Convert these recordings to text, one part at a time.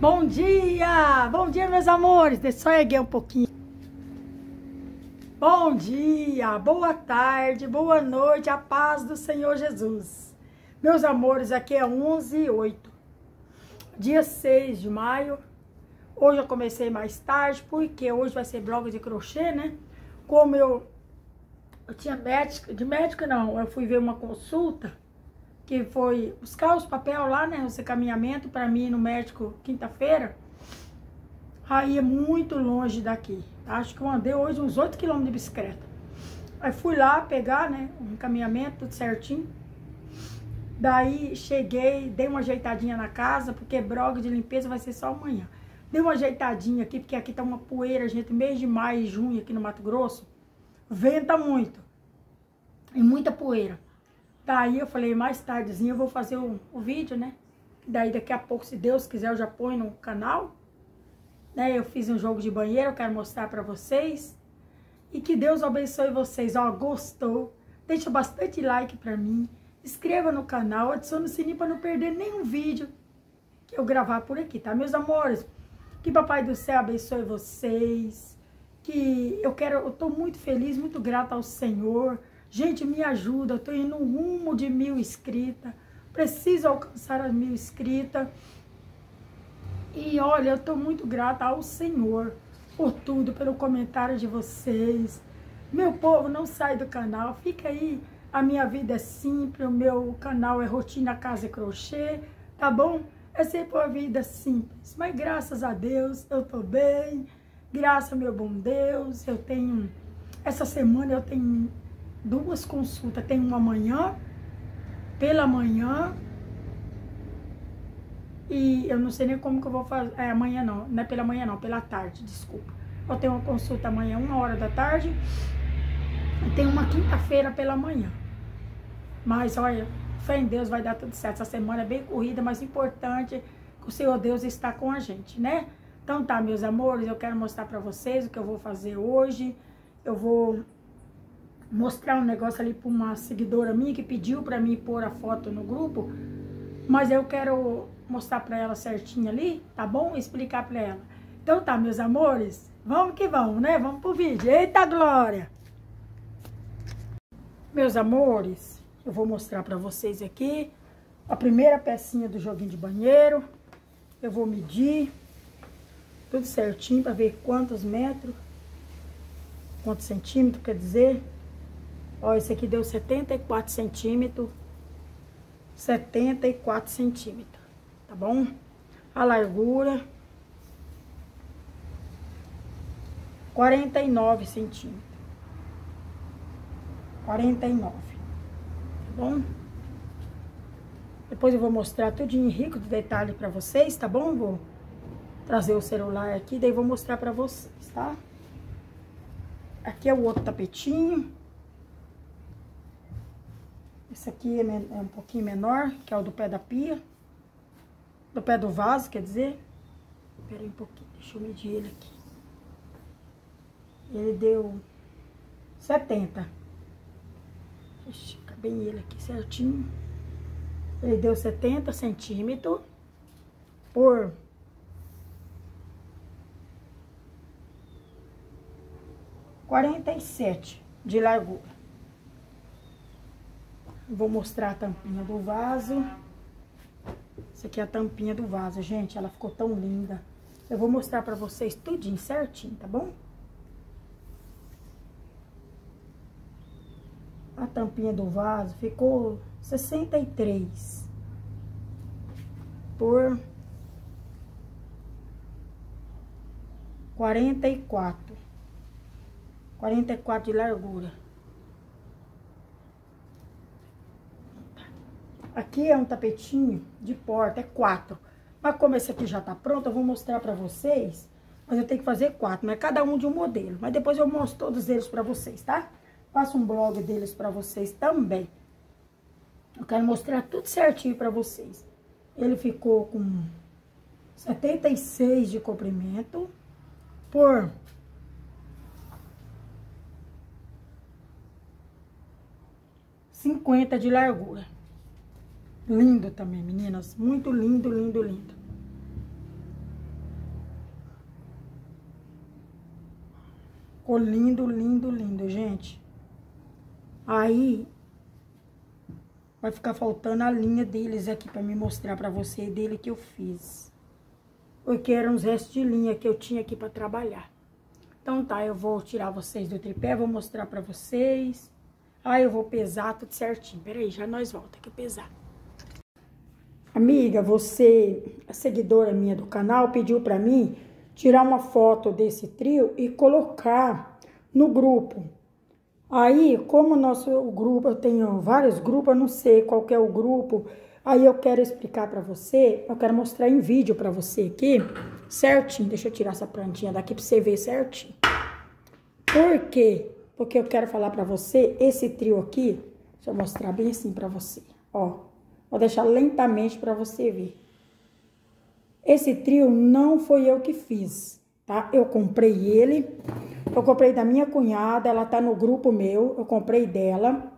Bom dia! Bom dia, meus amores! Deixa eu só erguer um pouquinho. Bom dia, boa tarde, boa noite, a paz do Senhor Jesus. Meus amores, aqui é 11 e 8, dia 6 de maio. Hoje eu comecei mais tarde, porque hoje vai ser blog de crochê, né? Como eu, eu tinha médico, de médico não, eu fui ver uma consulta que foi buscar os papel lá, né, os encaminhamento para mim no médico quinta-feira. Aí é muito longe daqui. Acho que eu andei hoje uns 8 quilômetros de bicicleta. Aí fui lá pegar, né, o encaminhamento, tudo certinho. Daí cheguei, dei uma ajeitadinha na casa, porque broga de limpeza vai ser só amanhã. Dei uma ajeitadinha aqui, porque aqui tá uma poeira, gente, mês de maio e junho aqui no Mato Grosso. Venta muito. E muita poeira. Daí eu falei, mais tardezinho eu vou fazer o, o vídeo, né? Daí daqui a pouco, se Deus quiser, eu já ponho no canal. Né? Eu fiz um jogo de banheiro, eu quero mostrar pra vocês. E que Deus abençoe vocês. Ó, gostou? Deixa bastante like pra mim. Inscreva no canal, adicione o sininho pra não perder nenhum vídeo que eu gravar por aqui, tá, meus amores? Que Papai do Céu abençoe vocês. Que eu quero, eu tô muito feliz, muito grata ao Senhor Gente, me ajuda, tô indo rumo de mil inscritas. Preciso alcançar as mil inscritas. E olha, eu tô muito grata ao Senhor por tudo, pelo comentário de vocês. Meu povo, não sai do canal, fica aí. A minha vida é simples, o meu canal é Rotina Casa e Crochê, tá bom? É sempre uma vida simples, mas graças a Deus eu tô bem, graças ao meu bom Deus, eu tenho, essa semana eu tenho duas consultas. Tem uma manhã, pela manhã, e eu não sei nem como que eu vou fazer. É amanhã não, não é pela manhã não, pela tarde, desculpa. Eu tenho uma consulta amanhã, uma hora da tarde, e tem uma quinta-feira pela manhã. Mas olha, fé em Deus vai dar tudo certo. Essa semana é bem corrida, mas importante que o Senhor Deus está com a gente, né? Então tá, meus amores, eu quero mostrar para vocês o que eu vou fazer hoje. Eu vou mostrar um negócio ali para uma seguidora minha que pediu para mim pôr a foto no grupo, mas eu quero mostrar para ela certinho ali, tá bom? Explicar para ela. Então tá, meus amores, vamos que vamos, né? Vamos pro vídeo. Eita glória! Meus amores, eu vou mostrar para vocês aqui a primeira pecinha do joguinho de banheiro. Eu vou medir tudo certinho para ver quantos metros, quantos centímetros, quer dizer. Ó, esse aqui deu 74 centímetros. 74 centímetros, tá bom? A largura. 49 centímetros. 49, tá bom? Depois eu vou mostrar tudinho rico de detalhe pra vocês, tá bom? Vou trazer o celular aqui, daí vou mostrar pra vocês, tá? Aqui é o outro tapetinho. Esse aqui é, é um pouquinho menor, que é o do pé da pia. Do pé do vaso, quer dizer. Espera aí um pouquinho, deixa eu medir ele aqui. Ele deu 70. Deixa eu bem ele aqui certinho. Ele deu 70 centímetros por quarenta e sete de largura. Vou mostrar a tampinha do vaso. Essa aqui é a tampinha do vaso, gente. Ela ficou tão linda. Eu vou mostrar pra vocês tudinho certinho, tá bom? A tampinha do vaso ficou 63 por 44. 44 de largura. Aqui é um tapetinho de porta, é quatro. Mas como esse aqui já tá pronto, eu vou mostrar pra vocês. Mas eu tenho que fazer quatro, mas cada um de um modelo. Mas depois eu mostro todos eles pra vocês, tá? Faço um blog deles pra vocês também. Eu quero mostrar tudo certinho pra vocês. Ele ficou com 76 de comprimento por 50 de largura. Lindo também, meninas. Muito lindo, lindo, lindo. Ficou lindo, lindo, lindo, gente. Aí, vai ficar faltando a linha deles aqui pra me mostrar pra você dele que eu fiz. Porque eram os restos de linha que eu tinha aqui pra trabalhar. Então tá, eu vou tirar vocês do tripé, vou mostrar pra vocês. Aí eu vou pesar tudo certinho. Peraí, já nós volta que eu pesar. Amiga, você, a seguidora minha do canal, pediu pra mim tirar uma foto desse trio e colocar no grupo. Aí, como o nosso grupo, eu tenho vários grupos, eu não sei qual é o grupo, aí eu quero explicar para você, eu quero mostrar em vídeo para você aqui, certinho. Deixa eu tirar essa plantinha daqui para você ver certinho. Por quê? Porque eu quero falar para você, esse trio aqui, deixa eu mostrar bem assim para você, ó. Vou deixar lentamente para você ver. Esse trio não foi eu que fiz, tá? Eu comprei ele, eu comprei da minha cunhada, ela tá no grupo meu, eu comprei dela.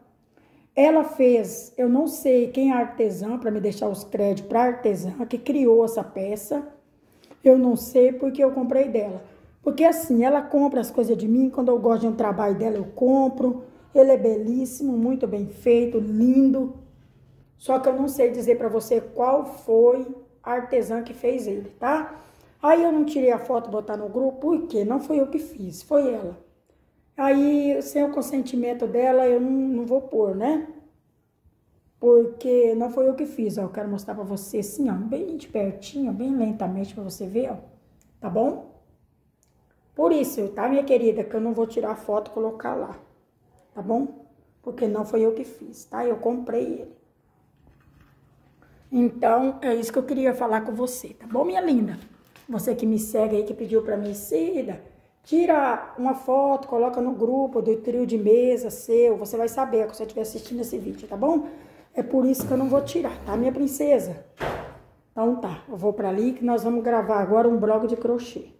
Ela fez, eu não sei quem é artesã, para me deixar os créditos para artesã, que criou essa peça. Eu não sei porque eu comprei dela. Porque assim, ela compra as coisas de mim, quando eu gosto de um trabalho dela, eu compro. Ele é belíssimo, muito bem feito, lindo. Só que eu não sei dizer para você qual foi a artesã que fez ele, tá? Aí eu não tirei a foto botar no grupo, porque não foi eu que fiz, foi ela. Aí, sem o consentimento dela, eu não, não vou pôr, né? Porque não foi eu que fiz, ó. Eu quero mostrar pra você assim, ó, bem de pertinho, bem lentamente pra você ver, ó. Tá bom? Por isso, tá, minha querida, que eu não vou tirar a foto e colocar lá. Tá bom? Porque não foi eu que fiz, tá? Eu comprei ele. Então, é isso que eu queria falar com você, tá bom, minha linda? Você que me segue aí, que pediu pra mim, Cida, tira uma foto, coloca no grupo do trio de mesa seu, você vai saber quando você estiver assistindo esse vídeo, tá bom? É por isso que eu não vou tirar, tá, minha princesa? Então tá, eu vou pra ali que nós vamos gravar agora um blog de crochê.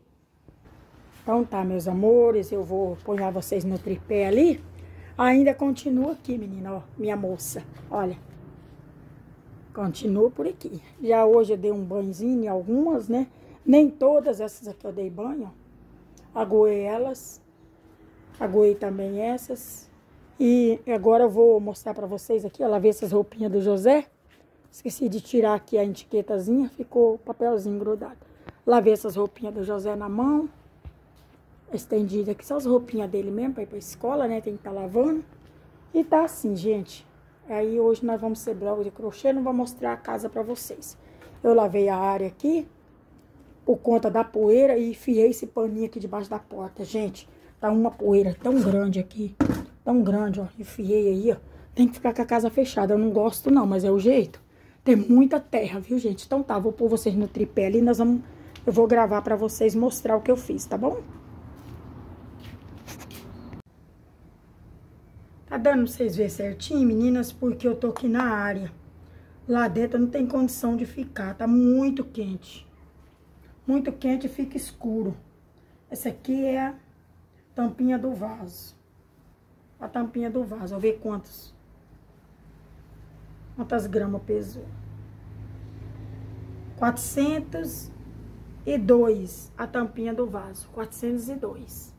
Então tá, meus amores, eu vou pôr vocês no tripé ali. Ainda continua aqui, menina, ó, minha moça, olha. Continua por aqui. Já hoje eu dei um banhozinho em algumas, né? Nem todas essas aqui eu dei banho, ó. Elas. Agoei também essas. E agora eu vou mostrar pra vocês aqui, ó. Lavei essas roupinhas do José. Esqueci de tirar aqui a etiquetazinha, ficou papelzinho grudado. Lavei essas roupinhas do José na mão. Estendida aqui, são as roupinhas dele mesmo, pra ir pra escola, né? Tem que estar tá lavando. E tá assim, gente. Aí hoje nós vamos ser blog de crochê, não vou mostrar a casa pra vocês. Eu lavei a área aqui, por conta da poeira, e enfiei esse paninho aqui debaixo da porta. Gente, tá uma poeira tão grande aqui, tão grande, ó. Enfiei aí, ó. Tem que ficar com a casa fechada, eu não gosto não, mas é o jeito. Tem muita terra, viu, gente? Então tá, vou pôr vocês no tripé ali, nós vamos... Eu vou gravar pra vocês mostrar o que eu fiz, tá bom? Tá dando pra vocês verem certinho, meninas? Porque eu tô aqui na área. Lá dentro não tem condição de ficar, tá muito quente. Muito quente e fica escuro. Essa aqui é a tampinha do vaso. A tampinha do vaso, vou ver quantos. Quantas gramas pesou. 402 a tampinha do vaso. 402.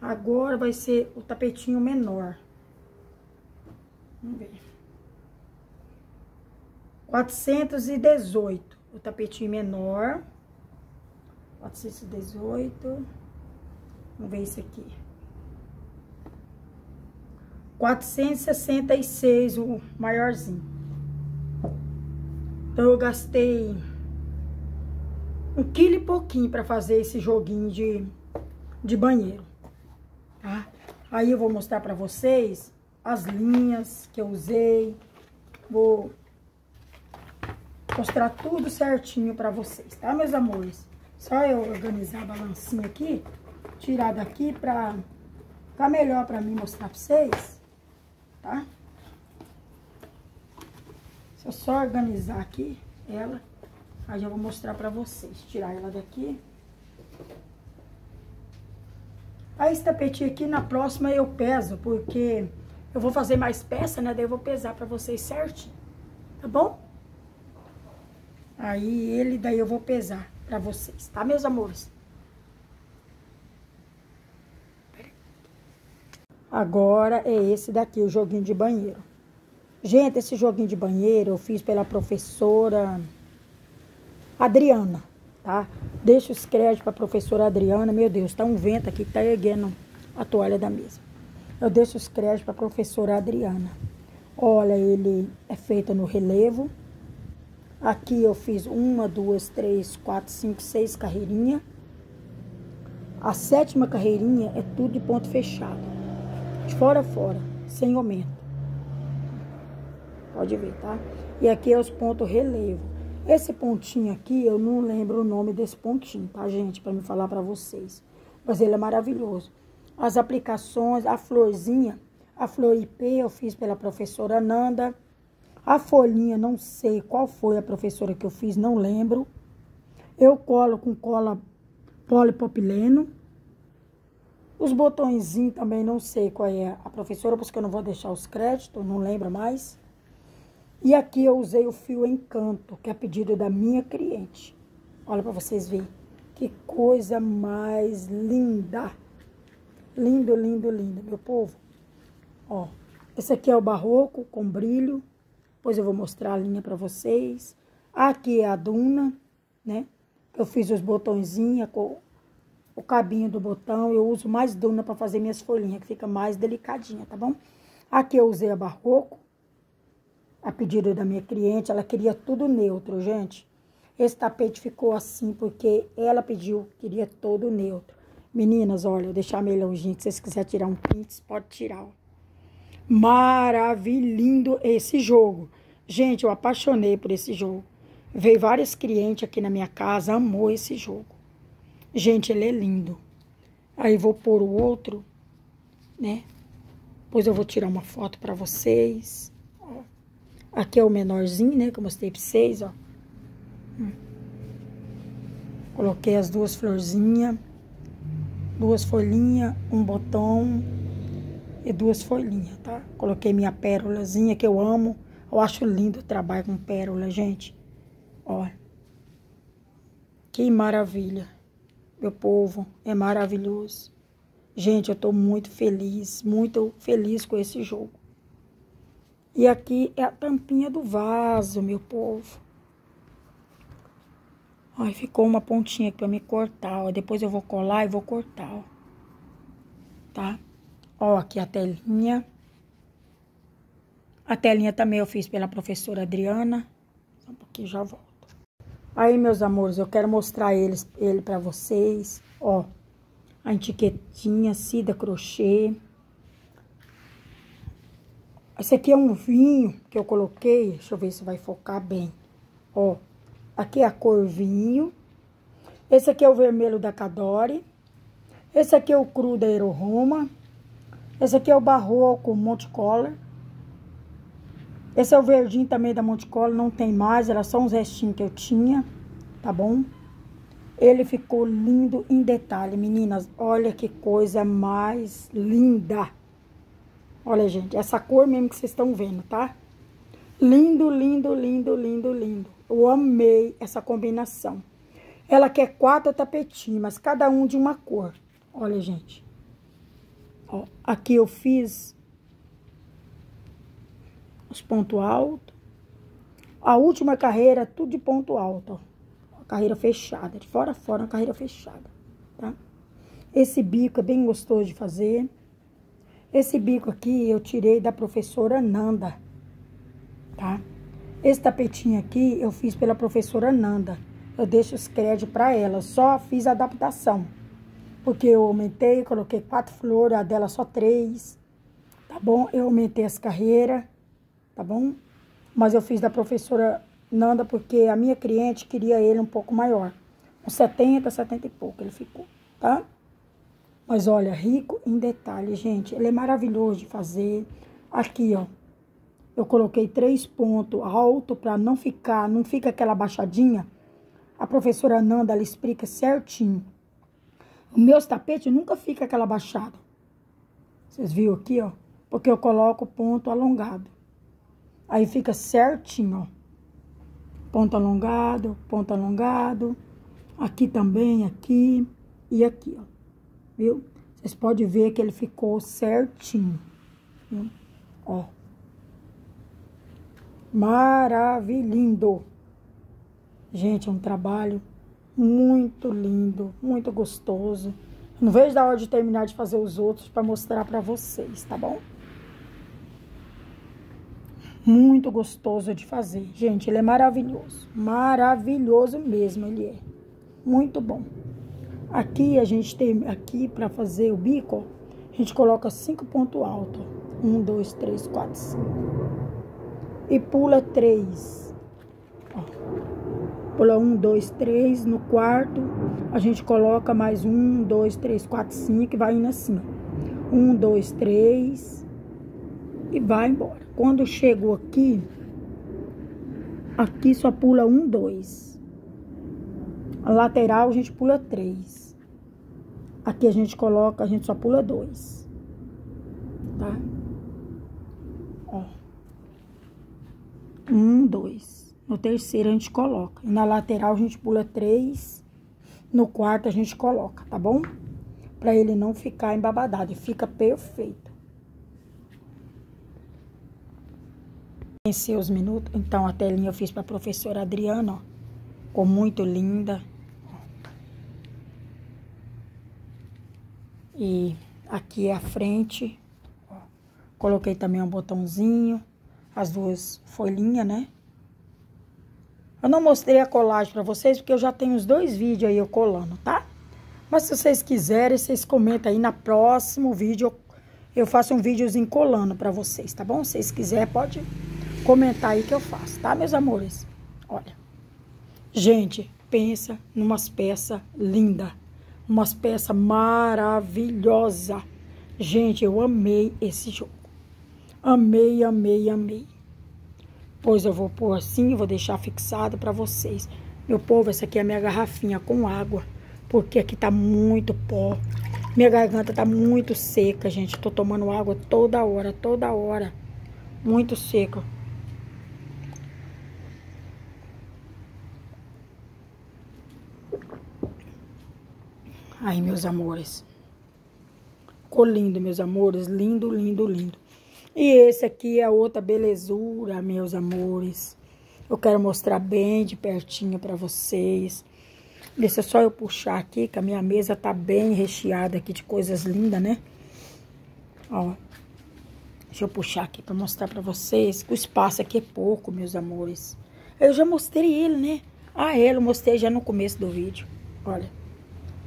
Agora vai ser o tapetinho menor. Vamos ver. 418, o tapetinho menor. 418. Vamos ver esse aqui. 466, o maiorzinho. Então, eu gastei um quilo e pouquinho para fazer esse joguinho de, de banheiro? Aí eu vou mostrar pra vocês as linhas que eu usei. Vou mostrar tudo certinho pra vocês, tá, meus amores? Só eu organizar a balancinha aqui, tirar daqui pra ficar melhor pra mim mostrar pra vocês, tá? Se eu só organizar aqui ela, aí já vou mostrar pra vocês. Tirar ela daqui. Aí esse tapetinho aqui, na próxima eu peso, porque Eu vou fazer mais peça, né? Daí eu vou pesar pra vocês certinho. Tá bom? Aí ele, daí eu vou pesar pra vocês, tá, meus amores? Agora é esse daqui, o joguinho de banheiro. Gente, esse joguinho de banheiro eu fiz pela professora Adriana, tá? Deixa os créditos pra professora Adriana. Meu Deus, tá um vento aqui que tá erguendo a toalha da mesa. Eu deixo os créditos pra professora Adriana. Olha, ele é feito no relevo. Aqui eu fiz uma, duas, três, quatro, cinco, seis carreirinhas. A sétima carreirinha é tudo de ponto fechado. De fora a fora, sem aumento. Pode ver, tá? E aqui é os pontos relevo. Esse pontinho aqui, eu não lembro o nome desse pontinho, tá, gente? Para me falar para vocês. Mas ele é maravilhoso. As aplicações, a florzinha, a flor IP eu fiz pela professora Nanda. A folhinha, não sei qual foi a professora que eu fiz, não lembro. Eu colo com cola polipropileno. Os botõezinhos também não sei qual é a professora, porque eu não vou deixar os créditos, não lembro mais. E aqui eu usei o fio Encanto, que é pedido da minha cliente. Olha para vocês verem. Que coisa mais linda. Lindo, lindo, lindo, meu povo. Ó, esse aqui é o barroco com brilho. Depois eu vou mostrar a linha para vocês. Aqui é a duna, né? Eu fiz os botõezinhos com o cabinho do botão. Eu uso mais duna para fazer minhas folhinhas, que fica mais delicadinha, tá bom? Aqui eu usei a barroco. A pedido da minha cliente, ela queria tudo neutro, gente. Esse tapete ficou assim porque ela pediu, queria todo neutro. Meninas, olha, eu deixar meio longinho, se vocês quiserem tirar um print, pode tirar, ó. Maravilhindo esse jogo. Gente, eu apaixonei por esse jogo. Veio vários clientes aqui na minha casa, amou esse jogo. Gente, ele é lindo. Aí vou pôr o outro, né? Depois eu vou tirar uma foto para vocês. Aqui é o menorzinho, né? Que eu mostrei pra vocês, ó. Hum. Coloquei as duas florzinhas. Duas folhinhas, um botão e duas folhinhas, tá? Coloquei minha pérolazinha que eu amo. Eu acho lindo o trabalho com pérola, gente. Ó. Que maravilha. Meu povo, é maravilhoso. Gente, eu tô muito feliz, muito feliz com esse jogo. E aqui é a tampinha do vaso, meu povo. Ai, ficou uma pontinha aqui pra me cortar, ó. Depois eu vou colar e vou cortar, ó. Tá? Ó, aqui a telinha. A telinha também eu fiz pela professora Adriana. Só um pouquinho, já volto. Aí, meus amores, eu quero mostrar eles, ele pra vocês. Ó, a etiquetinha, Cida Crochê. Esse aqui é um vinho que eu coloquei. Deixa eu ver se vai focar bem. Ó, aqui é a cor vinho. Esse aqui é o vermelho da Cadore. Esse aqui é o cru da Aeroroma. Esse aqui é o Barroco Monticolor. Esse é o verdinho também da Monticolor, não tem mais, era só uns restinhos que eu tinha, tá bom? Ele ficou lindo em detalhe, meninas. Olha que coisa mais linda. Olha, gente, essa cor mesmo que vocês estão vendo, tá? Lindo, lindo, lindo, lindo, lindo. Eu amei essa combinação. Ela quer quatro tapetinhos, mas cada um de uma cor. Olha, gente. Ó, aqui eu fiz os pontos altos. A última carreira, tudo de ponto alto, ó. Carreira fechada, de fora a fora, uma carreira fechada, tá? Esse bico é bem gostoso de fazer. Esse bico aqui eu tirei da professora Nanda, tá? Esse tapetinho aqui eu fiz pela professora Nanda. Eu deixo os créditos para ela, só fiz adaptação. Porque eu aumentei, coloquei quatro flores, a dela só três. Tá bom? Eu aumentei as carreiras, tá bom? Mas eu fiz da professora Nanda porque a minha cliente queria ele um pouco maior. Uns 70, 70 e pouco ele ficou, tá? Mas olha, rico em detalhes, gente. Ele é maravilhoso de fazer. Aqui, ó. Eu coloquei três pontos alto para não ficar, não fica aquela baixadinha. A professora Nanda, ela explica certinho. O meus tapetes nunca fica aquela baixada. Vocês viram aqui, ó? Porque eu coloco ponto alongado. Aí fica certinho, ó. Ponto alongado, ponto alongado. Aqui também, aqui e aqui, ó. Viu? Vocês podem ver que ele ficou certinho. Viu? Ó. Maravilhindo. Gente, é um trabalho muito lindo, muito gostoso. Não vejo da hora de terminar de fazer os outros para mostrar para vocês, tá bom? Muito gostoso de fazer. Gente, ele é maravilhoso. Maravilhoso mesmo ele é. Muito bom. Aqui a gente tem, aqui para fazer o bico, a gente coloca cinco pontos altos. Um, dois, três, quatro, cinco. E pula três. Ó. Pula um, dois, três. No quarto, a gente coloca mais um, dois, três, quatro, cinco e vai indo assim. Um, dois, três. E vai embora. Quando chego aqui, aqui só pula um, dois. A lateral a gente pula três. Aqui a gente coloca, a gente só pula dois. Tá? Ó. Um, dois. No terceiro a gente coloca. E na lateral a gente pula três. No quarto a gente coloca, tá bom? Pra ele não ficar embabadado. E fica perfeito. Vencer os minutos. Então, a telinha eu fiz pra professora Adriana, ó. Ficou muito linda. E aqui é a frente. Ó. Coloquei também um botãozinho. As duas folhinhas, né? Eu não mostrei a colagem para vocês, porque eu já tenho os dois vídeos aí eu colando, tá? Mas se vocês quiserem, vocês comentam aí na próximo vídeo. Eu faço um videozinho colando para vocês, tá bom? Se vocês quiserem, pode comentar aí que eu faço, tá, meus amores? Olha. Gente, pensa numas peças lindas umas peças maravilhosas. Gente, eu amei esse jogo. Amei, amei, amei. Pois eu vou pôr assim, vou deixar fixado para vocês. Meu povo, essa aqui é a minha garrafinha com água. Porque aqui tá muito pó. Minha garganta tá muito seca, gente. Tô tomando água toda hora, toda hora. Muito seca. Ai, meus amores. Ficou lindo, meus amores. Lindo, lindo, lindo. E esse aqui é outra belezura, meus amores. Eu quero mostrar bem de pertinho para vocês. Deixa só eu puxar aqui, que a minha mesa tá bem recheada aqui de coisas lindas, né? Ó. Deixa eu puxar aqui para mostrar para vocês. O espaço aqui é pouco, meus amores. Eu já mostrei ele, né? Ah, ele eu mostrei já no começo do vídeo. Olha.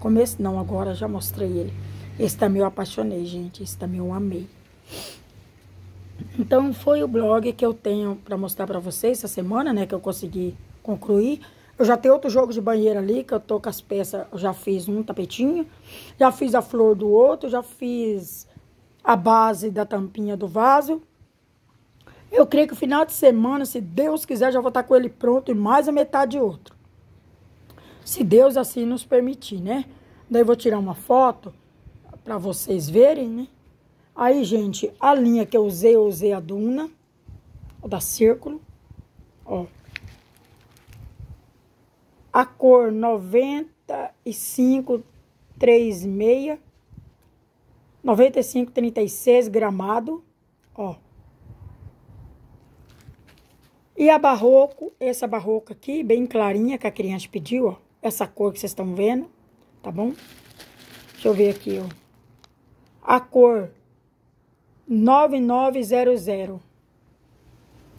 Começo não, agora já mostrei ele. Esse também eu apaixonei, gente. Esse também eu amei. Então, foi o blog que eu tenho para mostrar para vocês essa semana, né? Que eu consegui concluir. Eu já tenho outro jogo de banheiro ali, que eu tô com as peças, eu já fiz um tapetinho. Já fiz a flor do outro, já fiz a base da tampinha do vaso. Eu creio que o final de semana, se Deus quiser, já vou estar com ele pronto e mais a metade de outro. Se Deus assim nos permitir, né? Daí vou tirar uma foto para vocês verem, né? Aí, gente, a linha que eu usei, eu usei a Duna, da Círculo, ó. A cor 9536, 9536 gramado, ó. E a barroco, essa barroca aqui, bem clarinha, que a criança pediu, ó essa cor que vocês estão vendo, tá bom? Deixa eu ver aqui, ó. A cor 9900.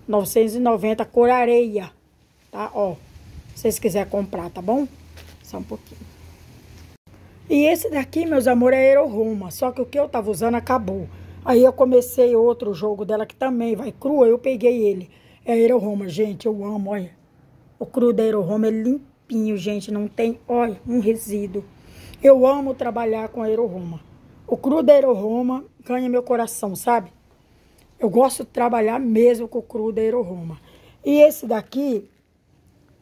990, cor areia, tá? Ó, se vocês quiserem comprar, tá bom? Só um pouquinho. E esse daqui, meus amores, é Aero Roma. Só que o que eu tava usando acabou. Aí eu comecei outro jogo dela que também vai crua, eu peguei ele. É Aero Roma, gente, eu amo, olha. O cru da Aero Roma é limpinho limpinho, gente, não tem, olha, um resíduo. Eu amo trabalhar com aeroroma. O cru da aeroroma ganha meu coração, sabe? Eu gosto de trabalhar mesmo com o cru da aeroroma. E esse daqui,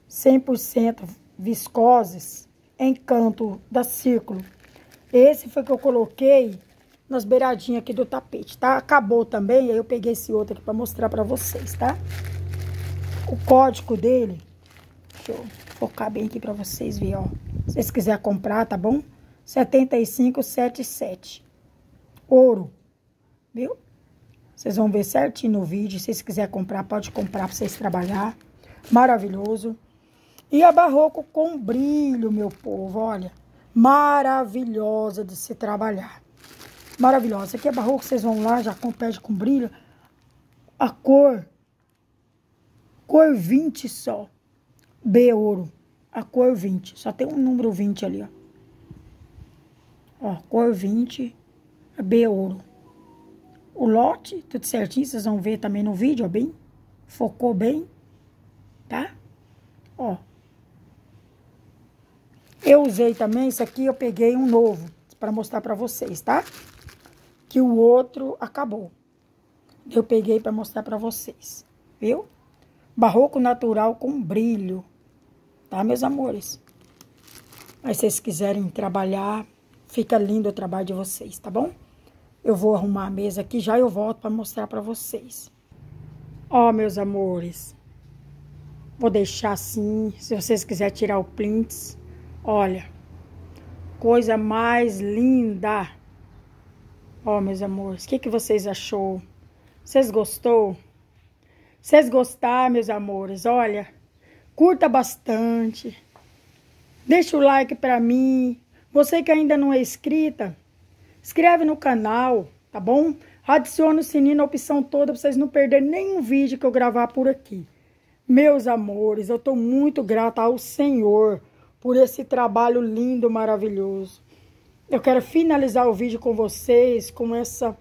100% viscoses, encanto da Círculo. Esse foi que eu coloquei nas beiradinhas aqui do tapete, tá? Acabou também, aí eu peguei esse outro aqui pra mostrar pra vocês, tá? O código dele, deixa eu focar bem aqui pra vocês verem, ó. Se vocês quiserem comprar, tá bom? 7577. Ouro, viu? Vocês vão ver certinho no vídeo. Se vocês quiserem comprar, pode comprar pra vocês trabalhar. Maravilhoso. E a barroco com brilho, meu povo, olha. Maravilhosa de se trabalhar. Maravilhosa. Aqui é barroco, vocês vão lá, já pede com brilho. A cor, cor 20 só. B ouro. A cor 20. Só tem um número 20 ali, ó. Ó, cor 20, B ouro. O lote, tudo certinho, vocês vão ver também no vídeo, ó, bem, focou bem, tá? Ó. Eu usei também, isso aqui eu peguei um novo, para mostrar para vocês, tá? Que o outro acabou. Eu peguei para mostrar para vocês, viu? Barroco natural com brilho, tá, meus amores? Mas se vocês quiserem trabalhar, fica lindo o trabalho de vocês, tá bom? Eu vou arrumar a mesa aqui, já eu volto para mostrar para vocês. Ó, meus amores. Vou deixar assim, se vocês quiserem tirar o prints. Olha, coisa mais linda. Ó, meus amores, o que, que vocês achou? Vocês gostou? Vocês gostaram, meus amores? Olha, curta bastante. Deixa o like para mim. Você que ainda não é inscrita, Inscreve no canal, tá bom? Adiciona o sininho, a opção toda, pra vocês não perderem nenhum vídeo que eu gravar por aqui. Meus amores, eu tô muito grata ao Senhor por esse trabalho lindo, maravilhoso. Eu quero finalizar o vídeo com vocês, com essa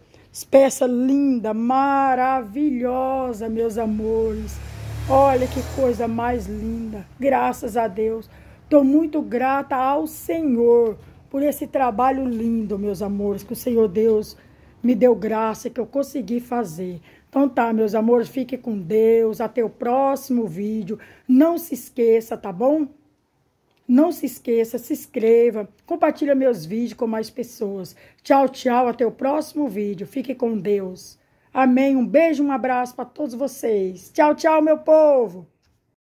peça linda, maravilhosa, meus amores. Olha que coisa mais linda. Graças a Deus. Tô muito grata ao Senhor por esse trabalho lindo, meus amores, que o Senhor Deus me deu graça que eu consegui fazer. Então tá, meus amores, fique com Deus. Até o próximo vídeo. Não se esqueça, tá bom? Não se esqueça, se inscreva, compartilha meus vídeos com mais pessoas. Tchau, tchau, até o próximo vídeo. Fique com Deus. Amém. Um beijo, um abraço para todos vocês. Tchau, tchau, meu povo.